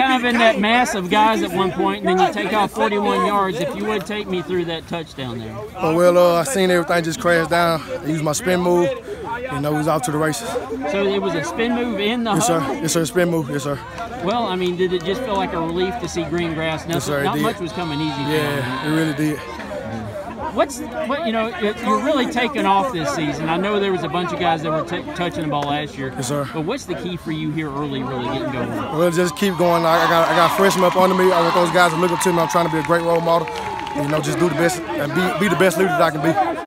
kind of in that mass of guys at one point, and then you take off 41 yards. If you would take me through that touchdown there. Oh, well, uh, I seen everything just crash down. I used my spin move. You know, we was out to the races. So it was a spin move in the Yes, sir. huddle? Yes, sir. Spin move. Yes, sir. Well, I mean, did it just feel like a relief to see green grass? Nothing, Yes, sir, it not did. much was coming easy. Yeah, it really did. What's what you know? You're really taking off this season. I know there was a bunch of guys that were t- touching the ball last year. Yes, sir. But what's the key for you here early, really getting going? Well, just keep going. I, I got I got freshmen up under me. I want those guys to look up to me. I'm trying to be a great role model. You know, just do the best and be, be the best leader that I can be.